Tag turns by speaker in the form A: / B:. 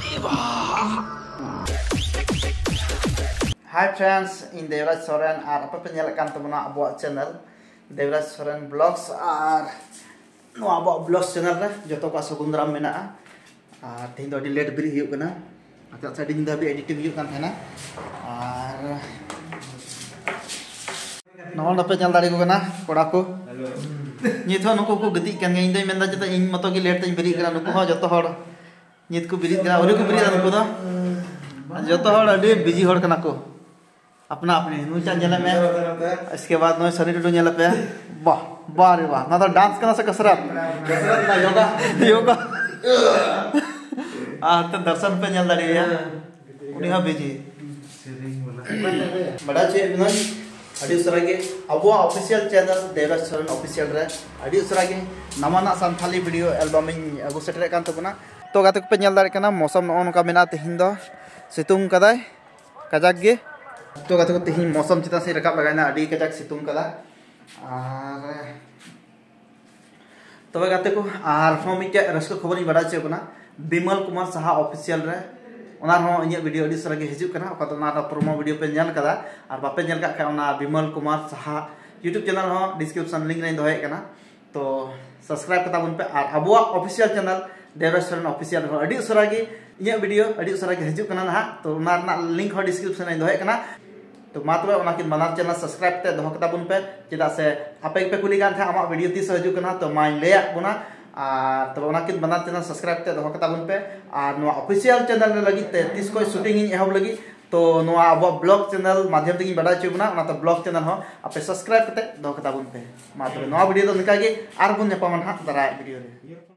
A: Hai Hi friends, in the Red Soren are apa penyelekan temen aku buat channel? The Red Soren Vlogs are Nu ah, abok vlogs channel lah, jatuh kuasa kundram mena Ah, ah tinggal di lihat beri yuk kena. Atau saya tinggal di editing yuk kan kena. Nah, Nol nape nyal tadi kena, kodaku Halo. Nyitwa nuku ku gedik kan, ngayin tuh minta jatuh ini matau ki lihat tuh beri kena nuku ha jatuh hor ᱱᱤᱛ ᱠᱚ ᱵᱮᱨᱮᱫ ᱠᱟᱱᱟ ᱟᱹᱣᱨᱤ ᱠᱚ ᱵᱮᱨᱮᱫᱟ ᱱᱩᱠᱩ ᱫᱚ ᱡᱚᱛᱚ हर अभी बिजी हर कना को अपना अपने नुचा नेले में इसके बाद नोय शरीर टू नेले पे वाह वाह रे वाह ना तो डांस करना से कसरत कसरत ना योगा योगा आ तो दर्शन पे नेल दाड़ी है उनी हा बिजी बड़ा चे नोय अड़ी उसरा के अब official channel Devraj Saran official रे अड़ी उसरा के नमाना संथाली वीडियो एल्बम अगु सेटर कान तबना तो गाते नेल दाड़ी मौसम नो नका तेहिन दो सितुंग कदाय कजाक गे तो गाते तेहिन मौसम चिता से रकाब लगाना अड़ी कजाक सितुंग कदा तबे गाते को हो मिटे रस्को खबर बड़ा चेकना बिमल कुमार साहा ऑफिशियल रे ना प्रोमो वीडियो पे नेल कदा आर बापे नेल का ओना Bimal Kumar Saha YouTube channel description link रे दोहे तो सब्सक्राइब बुन पे और अब official channel Debra Soren official ᱦᱚᱸ ᱟᱹᱰᱤ ᱩᱥᱟᱹᱨᱟᱜᱮ ᱤᱧᱟᱹᱜ ᱵᱷᱤᱰᱤᱭᱳ ᱟᱹᱰᱤ ᱩᱥᱟᱹᱨᱟᱜᱮ ᱦᱤᱡᱩᱜ ᱠᱟᱱᱟ ᱱᱟᱦᱟᱜ ᱛᱚ ᱚᱱᱟ ᱨᱮᱱᱟᱜ ᱞᱤᱝᱠ तो मा तब उनकिन बनार चैनल सब्सक्राइब ते दहो बुन पे चेदा से आपे पे कुली गान थे आमा वीडियो तीस हजुना तो माँ ले तब उनकिन बनार चैनल सब्सक्राइब ते दहो बुन पे और नो ऑफिशियल चैनल लगे लगी ते 30 को शूटिंग एहब लगे तो अब ब्लॉग चैनल माध्यम ते बड़ा छु बुना तो ब्लॉग चैनल हो आप सब्सक्राइब करते दहो बुन पे मा तब नो वीडियो तो निकागे और बुन ने पमन हा दरा वीडियो